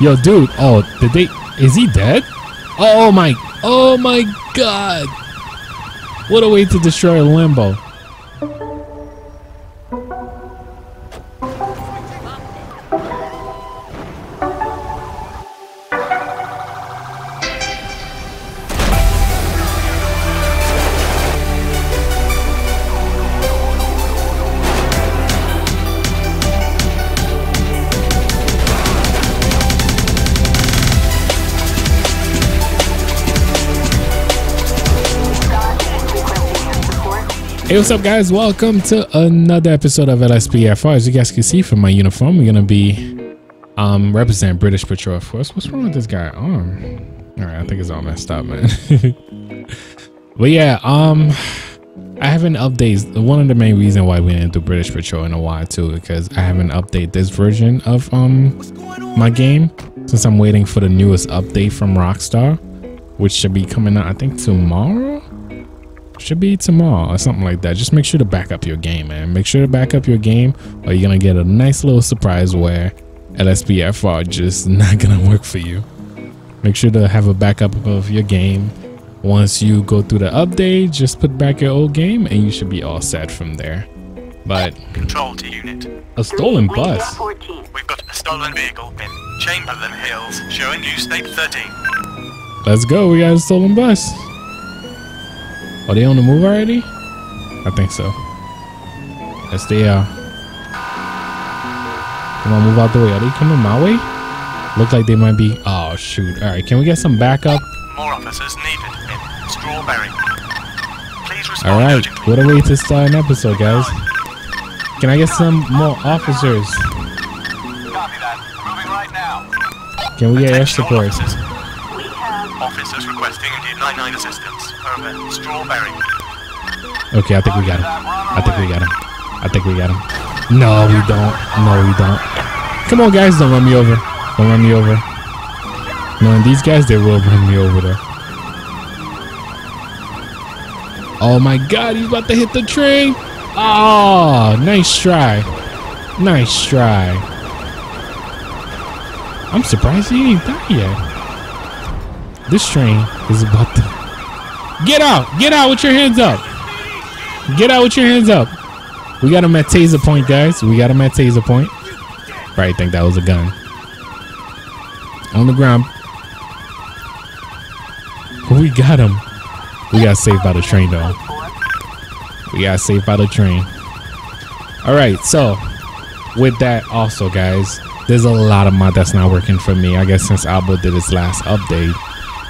Yo, dude. Oh, did they? Is he dead? Oh, oh my. Oh my God. What a way to destroy a limbo. Hey, what's up, guys? Welcome to another episode of LSPFR. As you guys can see from my uniform, we're gonna be um representing British Patrol Force. What's wrong with this guy arm? All right, I think it's all messed up, man. but yeah, um, I haven't updated. One of the main reason why we didn't do British Patrol in a while too, because I haven't updated this version of um my game since I'm waiting for the newest update from Rockstar, which should be coming out I think tomorrow should be tomorrow or something like that. Just make sure to back up your game man. Make sure to back up your game or you're gonna get a nice little surprise where lspfr just not gonna work for you. Make sure to have a backup of your game. Once you go through the update just put back your old game and you should be all set from there. But Control to unit. a stolen bus. We've got a stolen vehicle in Chamberlain Hills, showing you state 13. let's go. We got a stolen bus are they on the move already? I think so. Yes they are. Come on move out the way. Are they coming my way? Look like they might be. Oh shoot. All right can we get some backup? More officers needed. In Strawberry. Please respond all right what a way to start an episode guys. Can i get some more officers? Copy that. Moving right now. can we get all support? officers. Officers requesting immediate 99 assistance. Okay i think we got him. I think we got him. I think we got him. No we don't. No we don't. Come on guys don't run me over. Don't run me over. No these guys they will run me over though. Oh my god he's about to hit the train. Oh nice try. Nice try. I'm surprised he ain't died yet. This train is about to get out get out with your hands up Get out with your hands up. We got him at taser point, guys. We got him at taser point. Probably think that was a gun. On the ground. We got him. We got saved by the train, though. We got saved by the train. All right, so with that, also, guys, there's a lot of mod that's not working for me. I guess since Albo did his last update,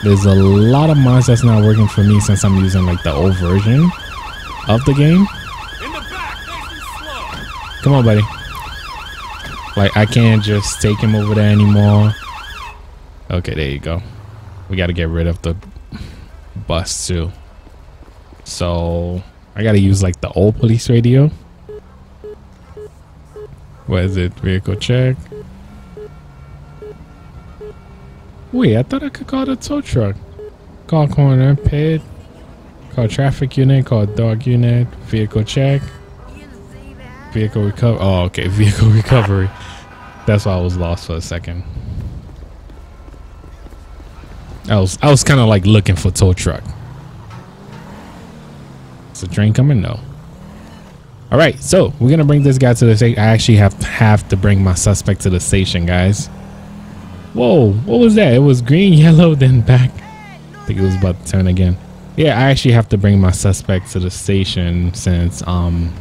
there's a lot of mods that's not working for me since I'm using like the old version of the game. Come on, buddy. Like I can't just take him over there anymore. Okay, there you go. We got to get rid of the bus too. So I got to use like the old police radio. What is it? Vehicle check. Wait, I thought I could call the tow truck. Call corner, paid. Call traffic unit, call dog unit, vehicle check, vehicle recover. Oh, okay, vehicle recovery. That's why I was lost for a second. I was I was kind of like looking for tow truck. Is the train coming? No. All right, so we're gonna bring this guy to the station. I actually have have to bring my suspect to the station, guys. Whoa, what was that? It was green, yellow, then back. I think it was about to turn again. Yeah, I actually have to bring my suspect to the station since um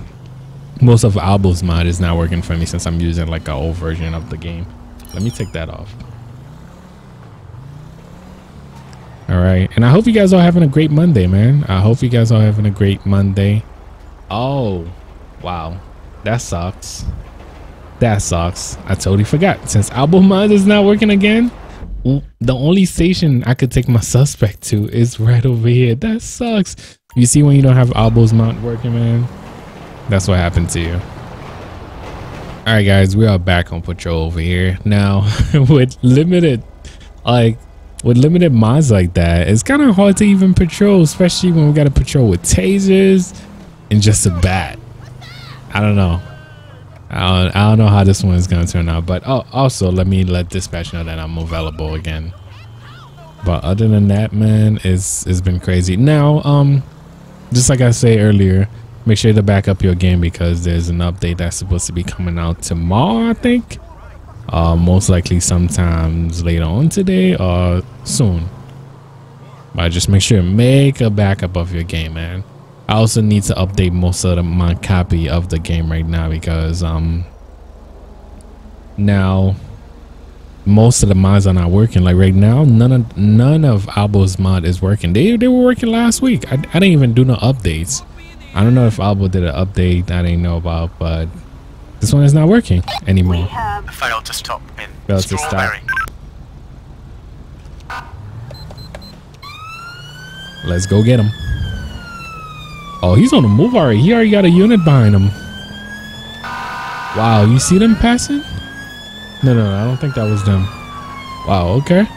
most of Albo's mod is not working for me since I'm using like an old version of the game. Let me take that off. All right, and I hope you guys are having a great Monday, man. I hope you guys are having a great Monday. Oh, wow, that sucks. That sucks. I totally forgot. Since Albo mod is not working again, the only station I could take my suspect to is right over here. That sucks. You see when you don't have Albo's mount working, man? That's what happened to you. All right, guys, we are back on patrol over here. Now, with limited, like, with limited mods like that, it's kind of hard to even patrol, especially when we got to patrol with tasers and just a bat. I don't know. I don't, I don't know how this one is going to turn out, but oh, also let me let dispatch know that I'm available again. But other than that, man, it's it's been crazy. Now, um, just like I say earlier, make sure to back up your game because there's an update that's supposed to be coming out tomorrow. I think, uh, most likely sometimes later on today or soon. But just make sure make a backup of your game, man. I also need to update most of the, my copy of the game right now because um now most of the mods are not working. Like right now, none of none of Albo's mod is working. They they were working last week. I, I didn't even do no updates. I don't know if Albo did an update I didn't know about, but this one is not working anymore. Failed to stop in Failed to stop. Let's go get him. Oh, he's on the move already. He already got a unit behind him. Wow, you see them passing? No, no, no, I don't think that was them. Wow, okay.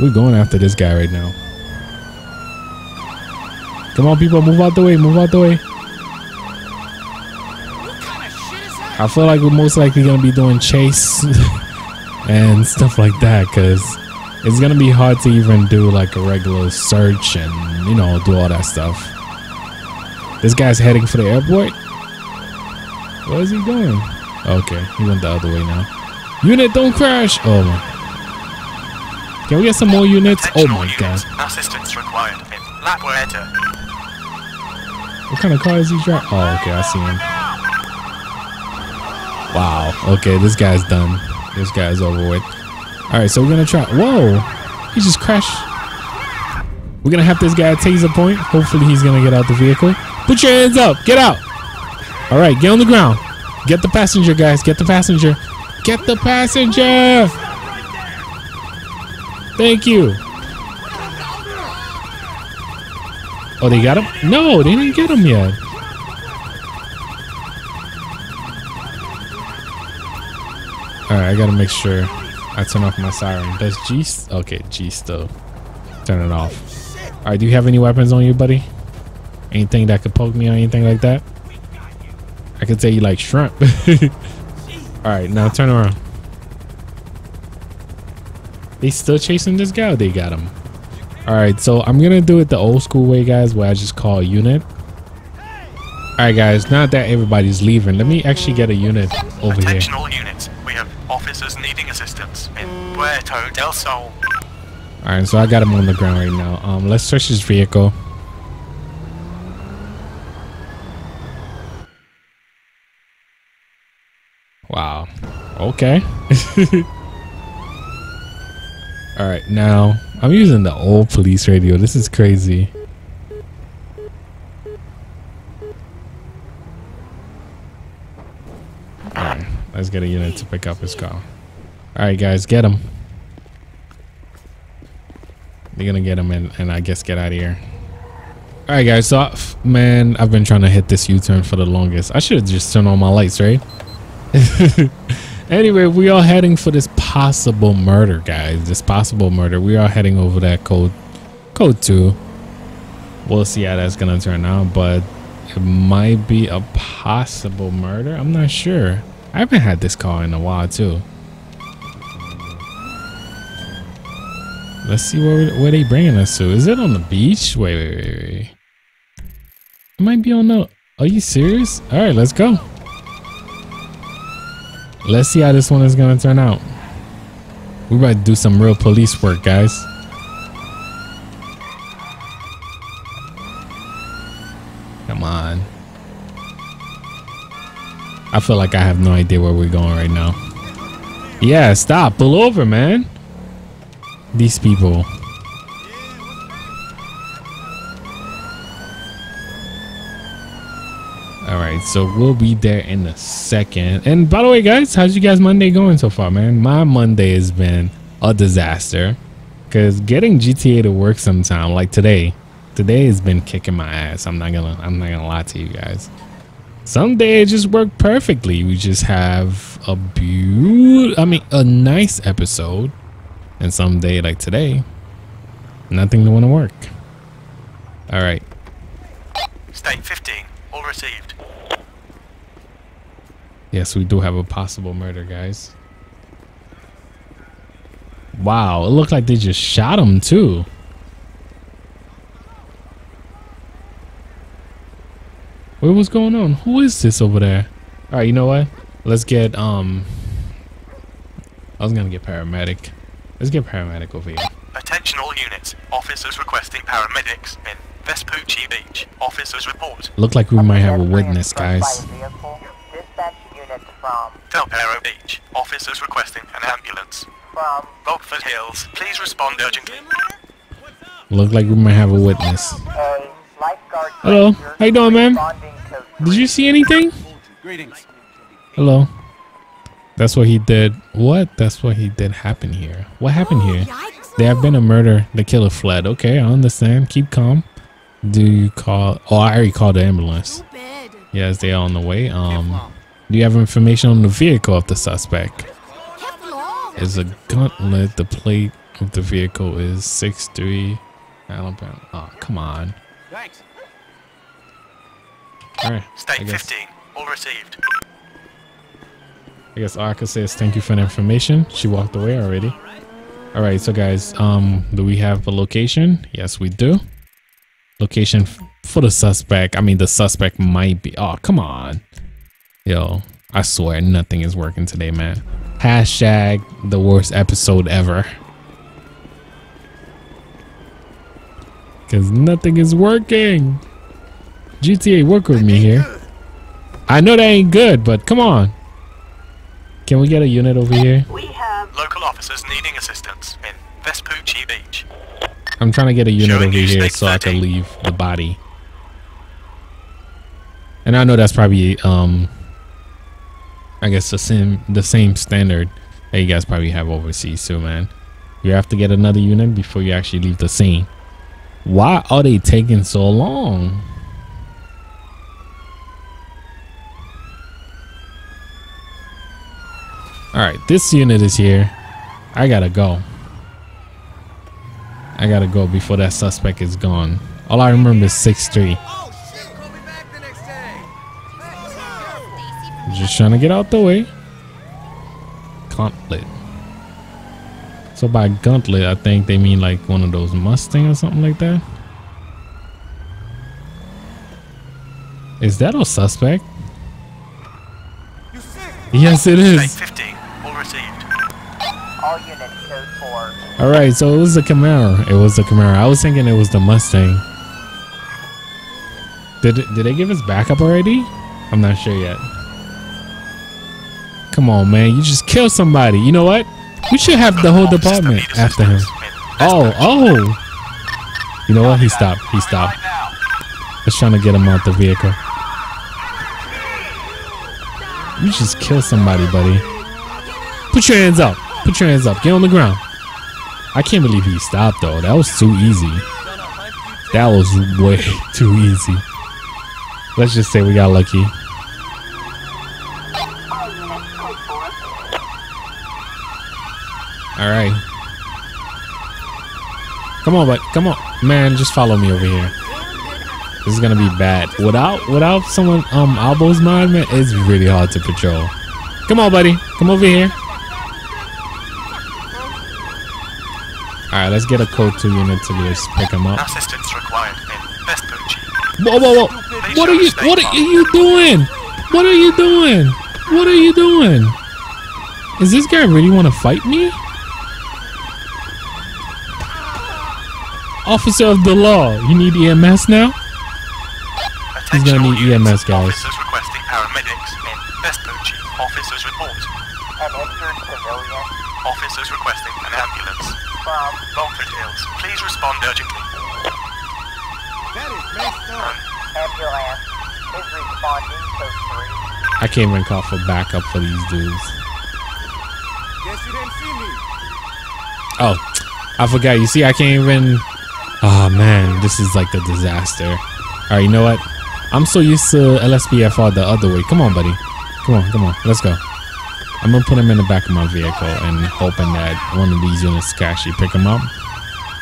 We're going after this guy right now. Come on, people, move out the way, move out the way. I feel like we're most likely going to be doing chase and stuff like that because it's going to be hard to even do like a regular search and, you know, do all that stuff. This guy's heading for the airport. Where is he going? Okay, he went the other way now. Unit, don't crash! Oh my. Can we get some more units? Oh my god. Assistance required in. What kind of car is he driving? Oh, okay, I see him. Wow. Okay, this guy's done. This guy's over with. All right, so we're gonna try. Whoa! He just crashed. We're gonna have this guy taser point. Hopefully, he's gonna get out the vehicle. Put your hands up. Get out. All right, get on the ground. Get the passenger, guys. Get the passenger. Get the passenger. Thank you. Oh, they got him? No, they didn't get him yet. All right, I gotta make sure I turn off my siren. Does G? Okay, G still. Turn it off. All right, do you have any weapons on you, buddy? Anything that could poke me or anything like that? I could say you like shrimp. All right, now turn around. They still chasing this guy they got him? All right, so I'm to do it the old school way, guys, where I just call a unit. All right, guys, now that everybody's leaving, let me actually get a unit over Attention here. all units. We have officers needing assistance in Puerto del Sol. All right, so I got him on the ground right now. Um, let's search his vehicle. Wow. Okay. All right, now I'm using the old police radio. This is crazy. All right, let's get a unit to pick up his car. All right, guys, get him. They're gonna get him and, and I guess get out of here. All right, guys. So, man, I've been trying to hit this U-turn for the longest. I should have just turned on my lights, right? anyway, we are heading for this possible murder, guys. This possible murder. We are heading over that code, code two. We'll see how that's gonna turn out, but it might be a possible murder. I'm not sure. I haven't had this car in a while too. Let's see where where they bringing us to. Is it on the beach? Wait, wait, wait, wait. It might be on the. Are you serious? All right, let's go. Let's see how this one is gonna turn out. We about to do some real police work, guys. Come on. I feel like I have no idea where we're going right now. Yeah, stop. Pull over, man. These people. All right, so we'll be there in a second. And by the way, guys, how's you guys Monday going so far, man? My Monday has been a disaster because getting GTA to work sometime, like today, today has been kicking my ass. I'm not gonna, I'm not gonna lie to you guys. Some days just work perfectly. We just have a beautiful, I mean, a nice episode, and some day like today, nothing to want to work. All right. State 15. All received. Yes, we do have a possible murder, guys. Wow, it looked like they just shot him too. Wait, what's going on? Who is this over there? All right, you know what? Let's get um. I was gonna get paramedic. Let's get paramedic over here. Attention all units. Officers requesting paramedics in Vespucci Beach. Officers report. Look like we might have a witness, guys. Dispatch units from Del Perro Beach. Officers requesting an ambulance. from Rockford Hills. Please respond urgently. Look like we might have a witness. a. Hello, how you doing, ma'am? responding to Did you see anything? Greetings. Hello. That's what he did. What? That's what he did happen here. What happened here? There have been a murder. The killer fled. Okay, I understand. Keep calm. Do you call? Oh, I already called the ambulance. Bed. Yes, they are on the way. Um, do you have information on the vehicle of the suspect? Kevlar. Is a gauntlet. The plate of the vehicle is six three Alabama. Oh, come on. Thanks. All right. I State guess, 15. All received. I guess Arca says thank you for the information. She walked away already. All right, so guys, um, do we have a location? Yes, we do. Location for the suspect. I mean, the suspect might be. Oh, come on, yo! I swear nothing is working today, man. Hashtag the worst episode ever. Cause nothing is working. GTA, work with me here. I know that ain't good, but come on. Can we get a unit over here? We have Local officers needing assistance in Vespucci Beach. I'm trying to get a unit Showing over here snake so I can leave the body. And I know that's probably um I guess the same the same standard that you guys probably have overseas too, man. You have to get another unit before you actually leave the scene. Why are they taking so long? All right, this unit is here. I gotta go. I gotta go before that suspect is gone. All I remember is six three. Oh shit! Call me back the next day. Just trying to get out the way. Gauntlet. So by gauntlet, I think they mean like one of those Mustang or something like that. Is that a suspect? Yes, it is. State is. 15. All received. all units code for All right, so it was the Camaro. It was the Camaro. I was thinking it was the Mustang. Did did they give us backup already? I'm not sure yet. Come on, man! You just killed somebody. You know what? We should have the whole department after him. Oh, oh! You know what? He stopped. He stopped. Just trying to get him out the vehicle. You just killed somebody, buddy. Put your hands up. Put your hands up. Get on the ground. I can't believe he stopped though. That was too easy. That was way too easy. Let's just say we got lucky. all right. Come on, but come on, man. Just follow me over here. This is gonna be bad. Without without someone um Albo's mine, man, it's really hard to patrol. Come on, buddy. Come over here. All right, let's get a code two unit to just pick him up. Assistance required in Vespucci. Whoa, whoa, whoa! What are you? What are you doing? What are you doing? What are you doing? Is this guy really want to fight me? Officer of the law, you need EMS now? He's gonna need. EMS, guys. Officers requesting paramedics in Vespucci. Officers report. An injured civilian Officers requesting an ambulance. from Rockford Hills. Please respond urgently. That is messed up. ambulance is responding code three I can't even call for backup for these dudes. Guess you didn't see me. Oh, I forgot. You see, I can't even. Oh man, this is like a disaster. All right, you know what? I'm so used to LSPFR the other way. Come on, buddy. Come on, come on. Let's go. I'm gonna put him in the back of my vehicle and hoping that one of these units can actually pick him up.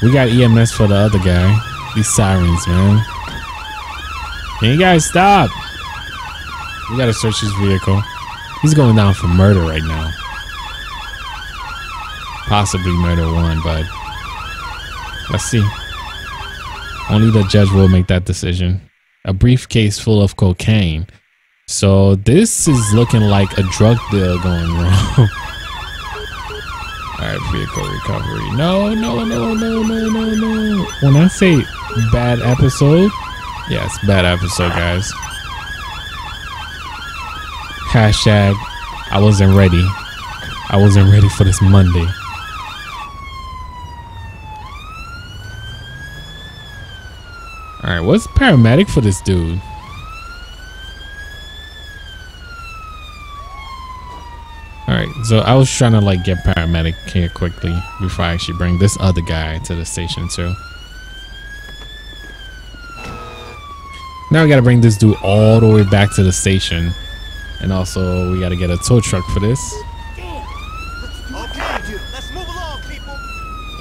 We got EMS for the other guy. These sirens, man. Can you guys stop? We gotta search his vehicle. He's going down for murder right now. Possibly murder one, but let's see. Only the judge will make that decision. A briefcase full of cocaine. So this is looking like a drug deal going wrong. All right, vehicle recovery. No, no, no, no, no, no, no. When I say bad episode, yes, bad episode, guys. Hashtag, I wasn't ready. I wasn't ready for this Monday. All right, what's paramedic for this dude? All right, so I was trying to like get paramedic here quickly before I actually bring this other guy to the station too. Now we gotta bring this dude all the way back to the station. And also we gotta get a tow truck for this. Let's move along, people.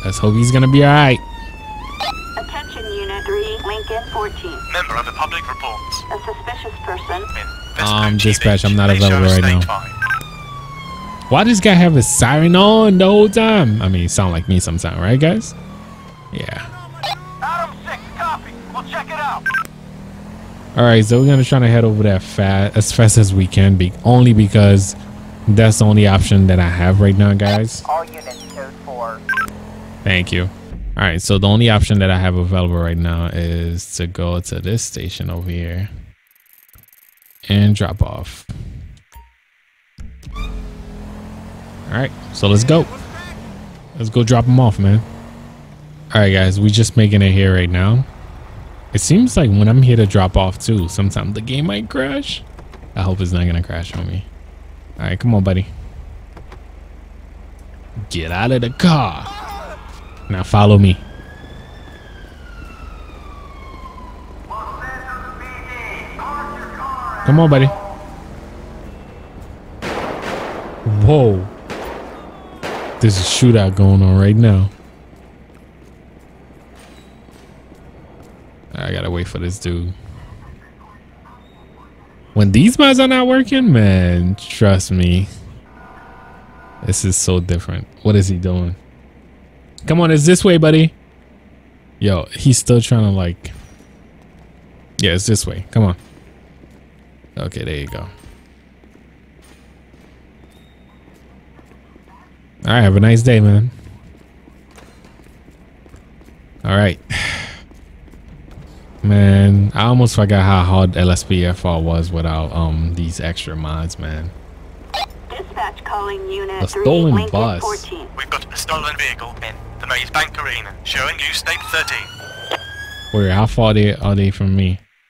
Let's hope he's gonna be alright. Attention Unit 3, Lincoln 14. Member of the public reports. A suspicious person. In Um, dispatch, I'm not available right now. Why does this guy have his siren on the whole time? I mean, sound like me sometime, right guys? Yeah. Adam 6, copy. We'll check it out. All right, so we're gonna try to head over there fast as fast as we can, be only because that's the only option that I have right now, guys. All units code 4. Thank you. All right, so the only option that I have available right now is to go to this station over here and drop off. All right, so let's go. Let's go drop them off, man. All right, guys, we just making it here right now. It seems like when I'm here to drop off too, sometimes the game might crash. I hope it's not gonna crash on me. All right, come on, buddy. Get out of the car. Now follow me. Come on, buddy. Whoa. There's a shootout going on right now. I gotta wait for this dude. When these mics are not working, man, trust me. This is so different. What is he doing? Come on, it's this way, buddy. Yo, he's still trying to like. Yeah, it's this way. Come on. Okay, there you go. All right, have a nice day, man. All right. Man, I almost forgot how hard LSPFR was without um these extra mods, man. Dispatch calling Unit A 3, stolen Lincoln bus. 14. We've got a stolen vehicle in the Maze Bank Arena, showing you state 13. Wait, how far they are they from me?